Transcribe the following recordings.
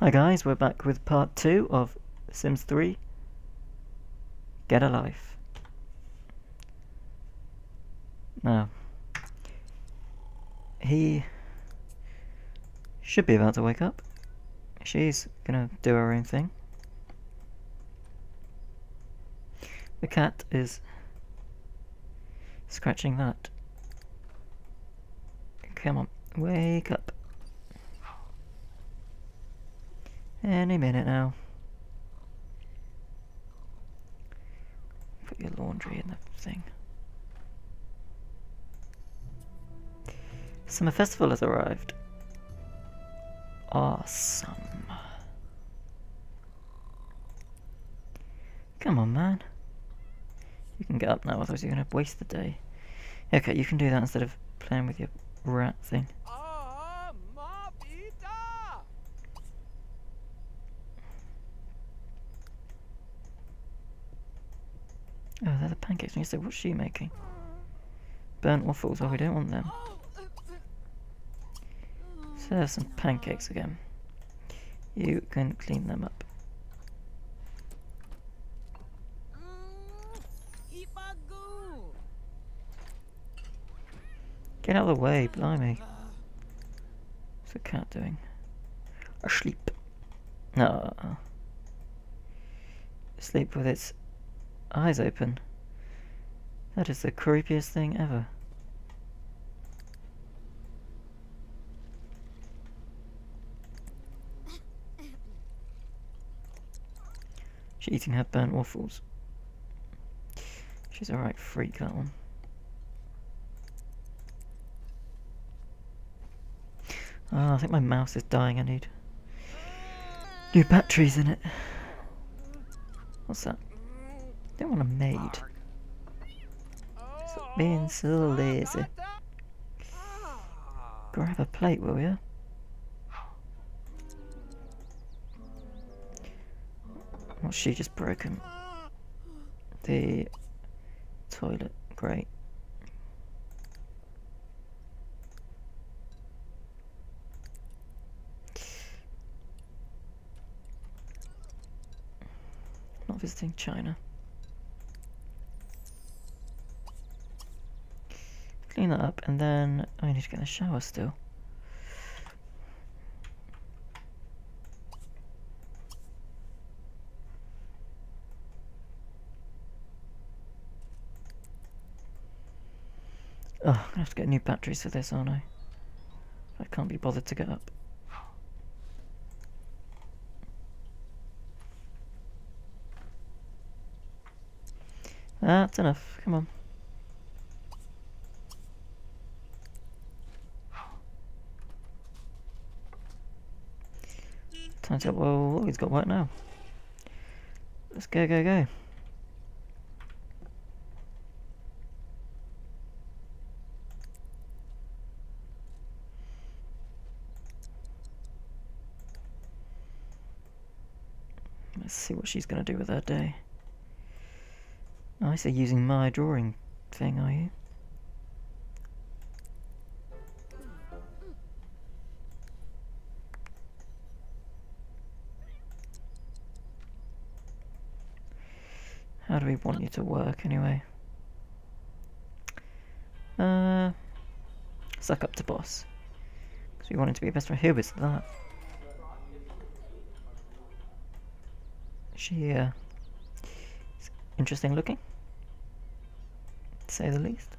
Hi guys, we're back with part 2 of Sims 3 Get a Life. Now, he should be about to wake up. She's gonna do her own thing. The cat is scratching that. Come on, wake up. Any minute now. Put your laundry in the thing. Summer festival has arrived. Awesome. Come on, man. You can get up now, otherwise you're going to waste the day. Okay, you can do that instead of playing with your rat thing. Oh, they're the pancakes. And you say, what's she making? Burnt waffles. Oh, we don't want them. So there's some pancakes again. You can clean them up. Get out of the way, blimey. What's the cat doing? Asleep. No. Asleep with its eyes open. That is the creepiest thing ever. She's eating her burnt waffles. She's a right freak, that one. Oh, I think my mouse is dying. I need new batteries in it. What's that? Don't want a maid. Being so lazy. Grab a plate, will you? What's she just broken? The toilet. Great. Not visiting China. Clean that up and then oh, I need to get in the shower still. Oh, I'm gonna have to get new batteries for this, aren't I? I can't be bothered to get up. That's enough, come on. Turns out, well, he's got work now. Let's go, go, go. Let's see what she's going to do with her day. Oh, I say using my drawing thing, are you? How do we want you to work anyway? Uh, suck up to boss. Because we want him to be a best friend. Who is that? She, uh, interesting looking, to say the least.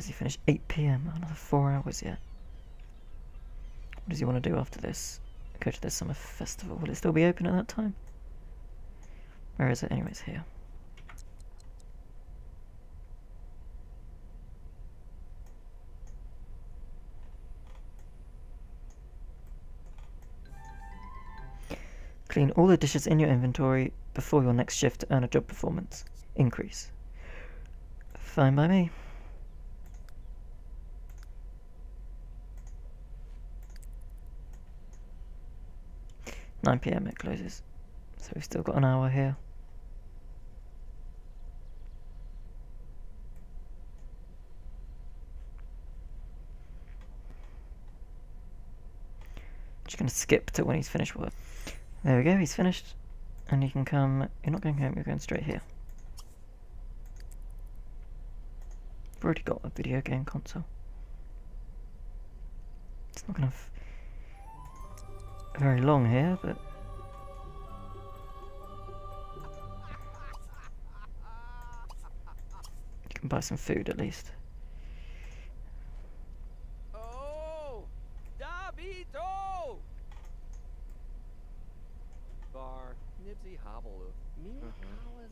Does he finish? 8 p.m. Another four hours yet. What does he want to do after this? Go to the summer festival. Will it still be open at that time? Where is it? Anyways, here. Clean all the dishes in your inventory before your next shift to earn a job performance increase. Fine by me. 9 pm it closes, so we've still got an hour here. Just gonna skip to when he's finished work. There we go, he's finished. And you can come, you're not going home, you're going straight here. I've already got a video game console. It's not gonna very long here, but you can buy some food at least. Oh, Davito! Bar Nibsy Hobble. Me Hala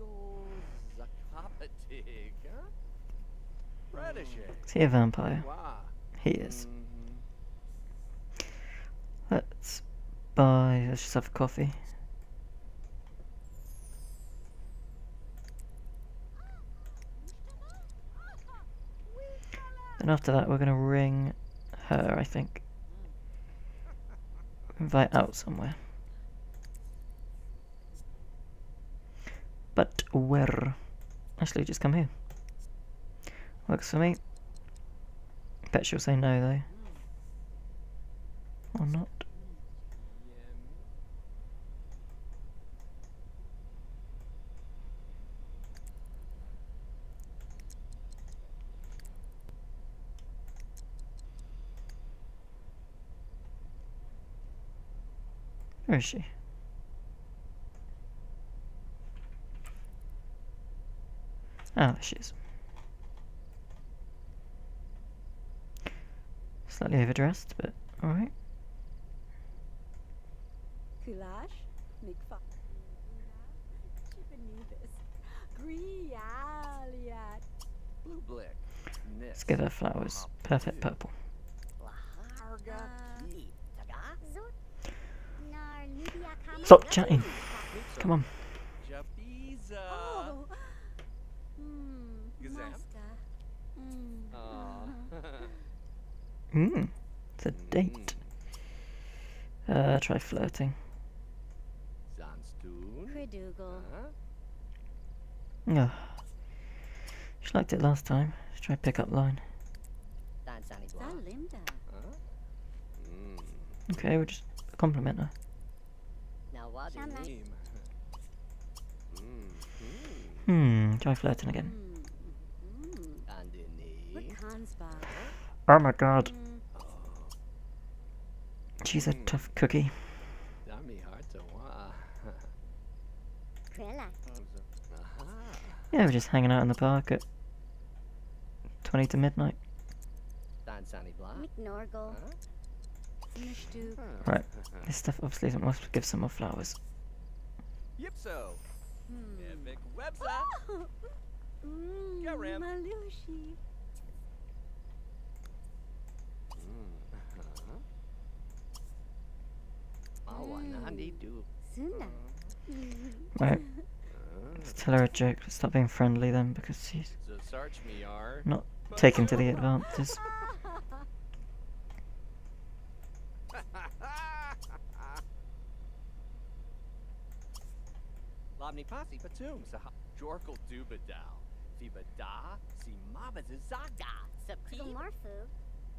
Zigo Zakapatig, huh? Redishay. Is he a vampire? He is. Mhm. Let's buy, let's just have coffee. Then after that, we're gonna ring her, I think. Invite out somewhere. But where? Actually, just come here. Works for me. Bet she'll say no, though. Or not. Where is she? Ah, there she is. Slightly overdressed, but alright. Kulash, Mikfa. Chibanibus. Grialiat. Blue Blick. Let's give her flowers. Perfect purple. Stop chatting. Come on. Oh. Hmm. Gazam? Master. Aw. It's a date. Uh, try flirting. Credugal. She liked it last time. Let's try pick up line. Dansani Blah. Zalimda. Huh? Okay, we'll just compliment her. Now what do Shamla. you mean? Mm. Hmm, try flirting again. Andini. Wakansba. Oh my god, Hmm. She's a tough cookie. Dami hard to wa. Krella. Aha. Yeah, we're just hanging out in the park at 20 to midnight. Right. This stuff obviously must give some more flowers. Yipso. Hmm. Epic website. Go, Ram. Malushi. Mawa nandi do. Sunda. Hmm. Right, let's tell her a joke. Stop being friendly then because she's So search me are. not taken to the advances. Labni pasi patum saha. Jorkal dubadal. Fibada si mabazazaga. Septi. Marfu,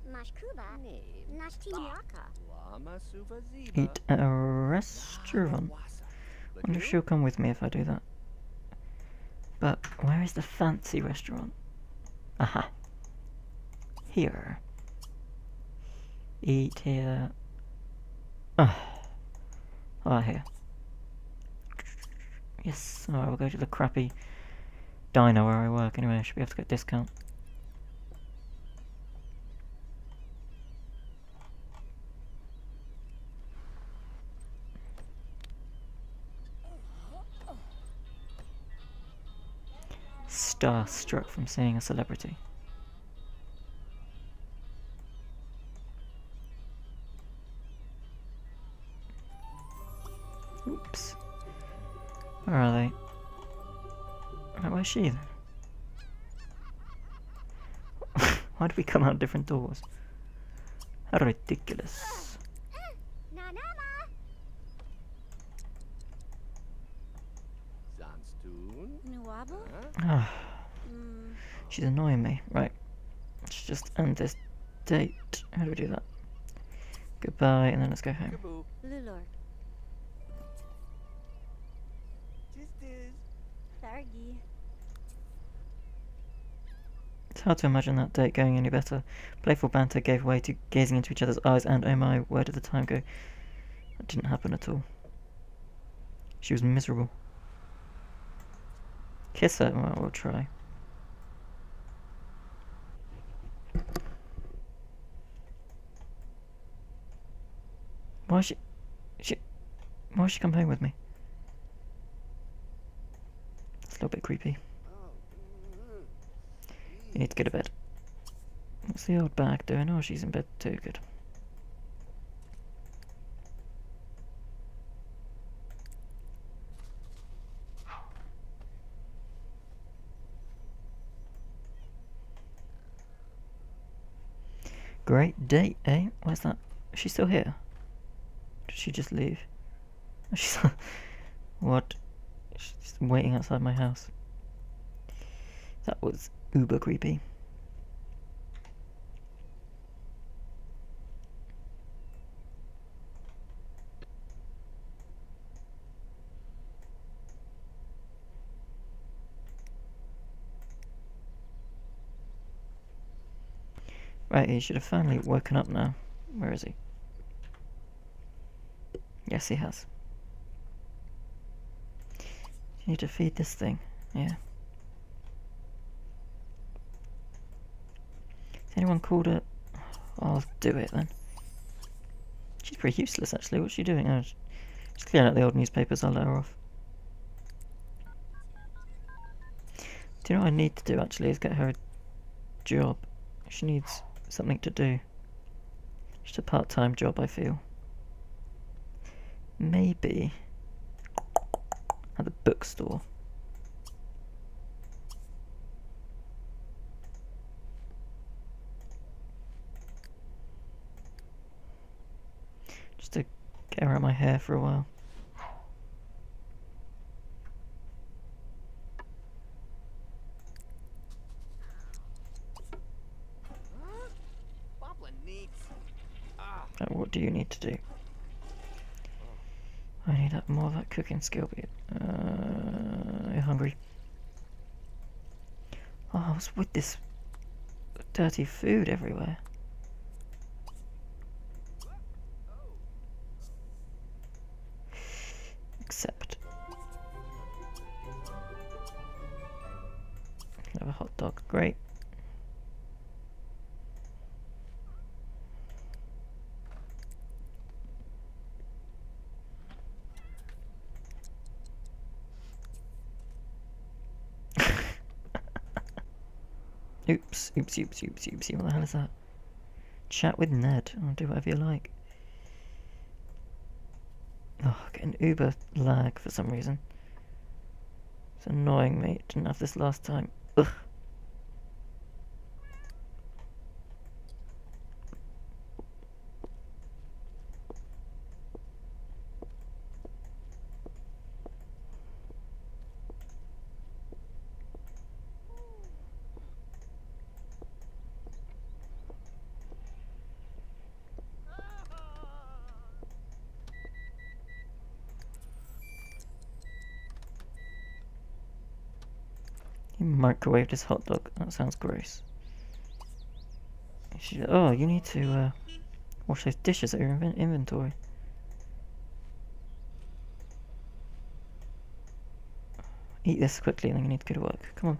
Mashkuba, Name. Nashtimiaka. Lama suvaziba. Eat at a restaurant. Wonder if she'll come with me if I do that. But where is the fancy restaurant? Aha. Here. Eat here. Ah. Ah, here. Yes, alright, we'll go to the crappy diner where I work anyway. I should be able to get a discount. Starstruck from seeing a celebrity. Where are they? Right, where's she then? Why do we come out different doors? How ridiculous. Nanama, Zanstoon. Nuabu. Huh? Ah, she's annoying me. Right. Let's just end this date. How do we do that? Goodbye, and then let's go home. Thargi. It's hard to imagine that date going any better. Playful banter gave way to gazing into each other's eyes, and oh my, where did the time go? That didn't happen at all. She was miserable. Kiss her? Well, we'll try. Why she... She... Why she come home with me? A little bit creepy. You need to go to bed. What's the old bag doing? Oh, she's in bed too. Good. Great date, eh? Where's that? Is she still here? Did she just leave? She's what? She's waiting outside my house. That was uber creepy. Right, he should have finally woken up now. Where is he? Yes, he has. Need to feed this thing. Yeah. Has anyone called her? I'll do it then. She's pretty useless actually. What's she doing? Oh, she's clearing out the old newspapers. I'll let her off. Do you know what I need to do actually is get her a job. She needs something to do. Just a part-time job I feel. Maybe bookstore. Just to get around my hair for a while. Ah. What do you need to do? I need that, more of that cooking skill. But, uh, you're hungry. Oh, I was with this dirty food everywhere. Except. Have a hot dog. Great. Oops, oops, oops, oops, oops. What the hell is that? Chat with Ned. I'll do whatever you like. Oh, get an uber lag for some reason. It's annoying me. Didn't have this last time. Ugh. He microwaved his hot dog. That sounds gross. You oh, you need to uh, wash those dishes of your inven- inventory. Eat this quickly and then you need to go to work. Come on.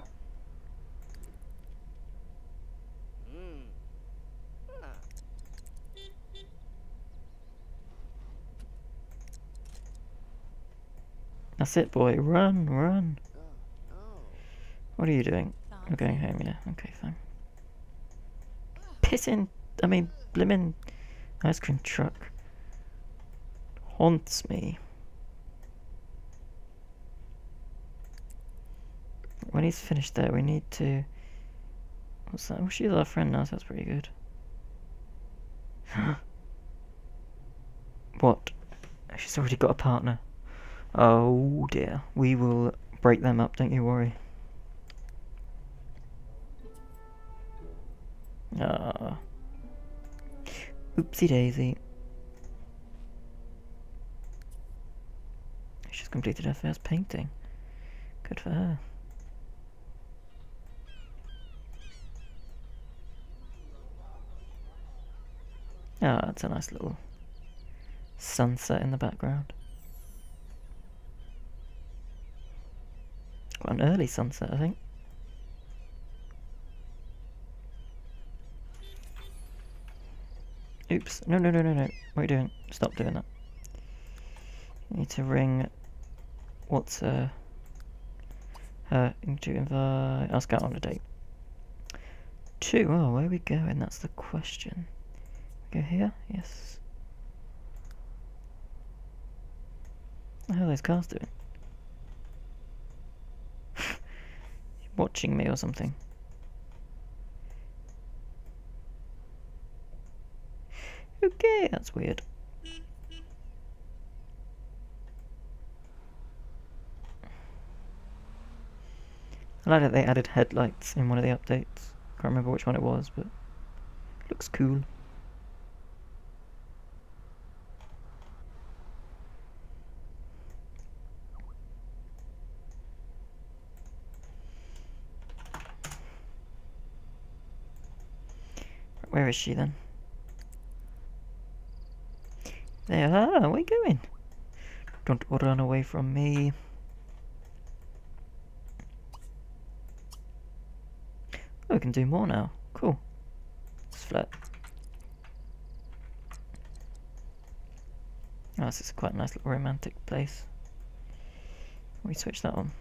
That's it, boy. Run, run. What are you doing? I'm going home, yeah. Okay, fine. Pissing, I mean, blimmin' ice cream truck haunts me. When he's finished there, we need to. What's that? Oh, she's our friend now, so that's pretty good. what? She's already got a partner. Oh dear. We will break them up, don't you worry. Oopsie daisy. She's completed her first painting. Good for her. Ah, oh, it's a nice little sunset in the background. Quite an early sunset, I think. Oops. No, no, no, no, no. What are you doing? Stop doing that. Need to ring... What's, uh... Her to invite... Ask out on a date. Two. Oh, where are we going? That's the question. Go here? Yes. Hell are those cars doing? Watching me or something. Okay, that's weird. I like that they added headlights in one of the updates. Can't remember which one it was, but looks cool. Where is she then? There, ah, where are you going? Don't run away from me. Oh, we can do more now. Cool. Let's flirt. Oh, this is quite a nice little romantic place. We switch that on.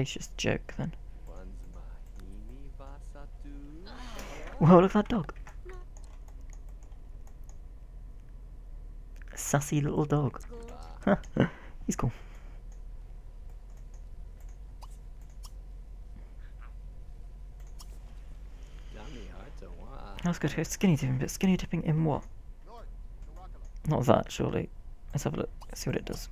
Flirtatious joke then. One's Mahini Vasatu. Whoa, look at that dog. A sassy little dog. He's cool. Yummy hard. That's good. Go skinny dipping, but skinny dipping in what? Not that, surely. Let's have a look. See what it does.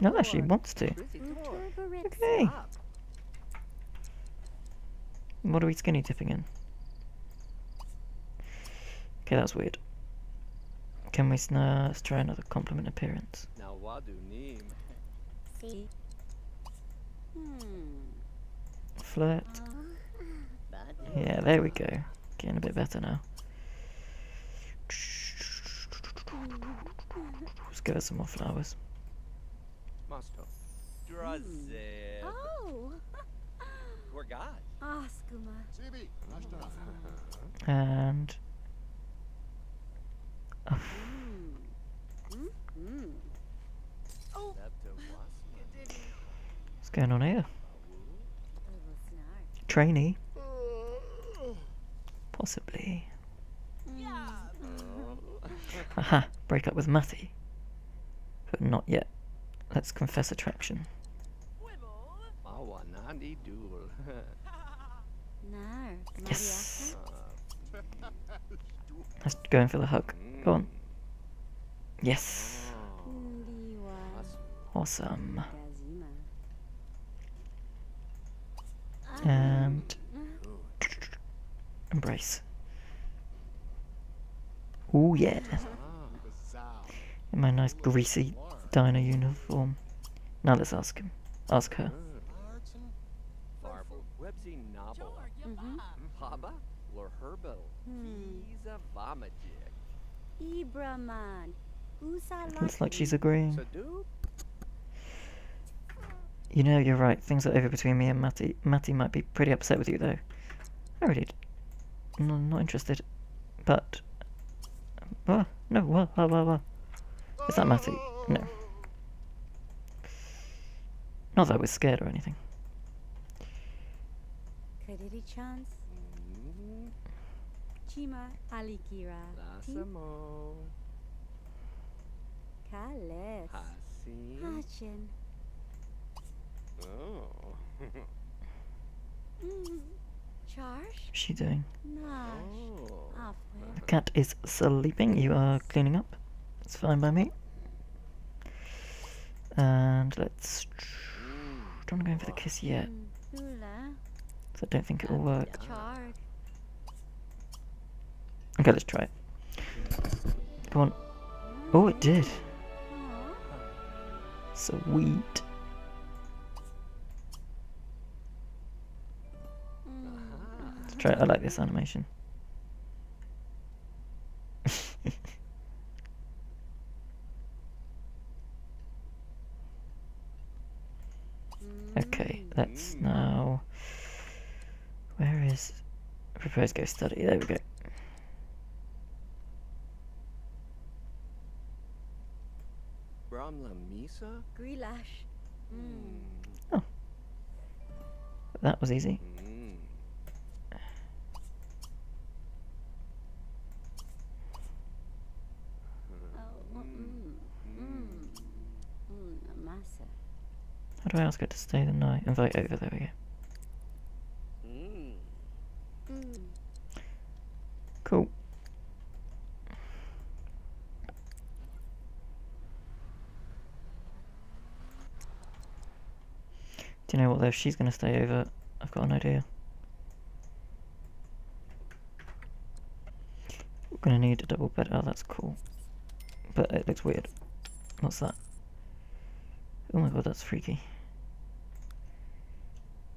No, actually wants to. Okay. What are we skinny dipping in? Okay, that's weird. Can we uh, let's try another compliment appearance? Now wadu neem. See. Hmm. Flirt. Yeah, there we go. Getting a bit better now. Let's give her some more flowers. Masto. Drazib. Oh. Gorgat. Askuma. And Hmm. Septa Wasma. what's going on here? Trainee? Possibly. Aha, break up with Matty. But not yet. Let's confess attraction. Yes. Let's go in for the hug. Go on. Yes. Awesome. And embrace. Oh yeah. In my nice greasy diner uniform. Now let's ask him. Ask her. Farble. Websy Novel. Herbal. Hmm. He's a Vamajik. Ibraman. Looks like she's agreeing. You know, you're right. Things are over between me and Matty. Matty might be pretty upset with you, though. I really. d- No, not interested. But. What? No, what? What? What? What? Is that Matty? No. Not that I was scared or anything. Could it a chance? Mm. Chima alikira. Ti Lasamo. kales. Hasim. Hachin. Oh. Mm. Charge. What's she doing? Nash. oh. Afwe. The cat is sleeping. You are cleaning up. It's fine by me. And let's. Mm. Don't go in for the kiss yet. Mm. Hula. 'cause I don't think it will work. Charge. Okay, let's try it. Come on. Oh, it did. Sweet. Let's try it. I like this animation. okay, let's now. Where is proposed go study? There we go. Misa? Grilash. Mm. That was easy. Mm. Oh, mm. Mm. Mm. Massa. How do I ask her to stay the night? Invite over. There we go. Mm. Mm. Cool. Do you know what though? If she's gonna stay over, I've got an idea. We're gonna need a double bed. Oh, that's cool. But it looks weird. What's that? Oh my god, that's freaky.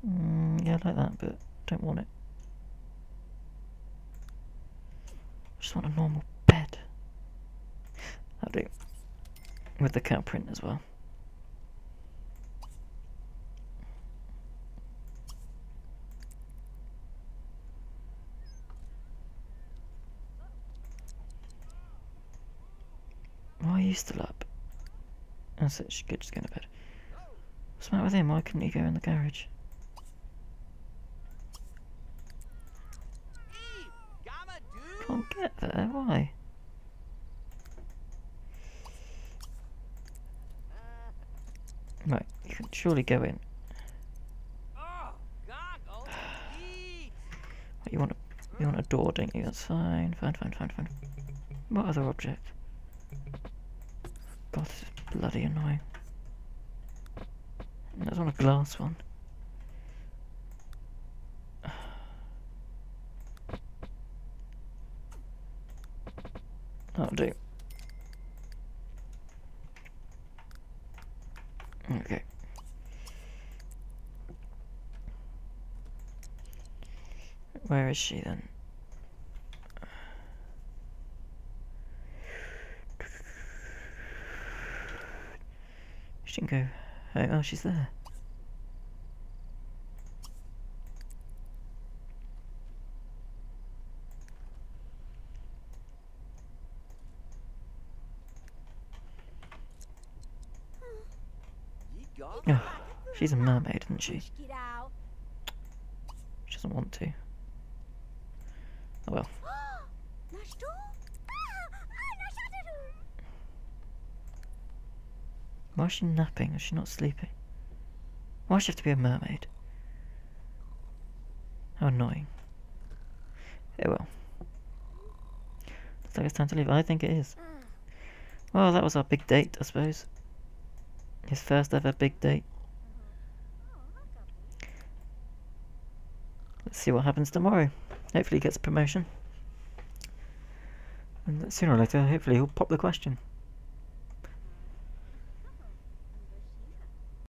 Mm, yeah, I like that, but don't want it. I Just want a normal bed. That'll do. With the cow print as well. Still up? That's it, could just go to bed. What's the matter with him? Why couldn't he go in the garage? Can't get there, why? Right, you can surely go in. You want a, you want a door, don't you? That's fine, fine, fine, fine, fine. What other object? God, this is bloody annoying. Just want a glass one. That'll do. Okay. Where is she then? Go. Oh, oh, she's there. Oh, she's a mermaid, isn't she? She doesn't want to. Oh well. Why is she napping? Is she not sleeping? Why does she have to be a mermaid? How annoying. Oh well. Looks like it's time to leave. I think it is. Well, that was our big date, I suppose. His first ever big date. Let's see what happens tomorrow. Hopefully he gets a promotion. And sooner or later, hopefully he'll pop the question.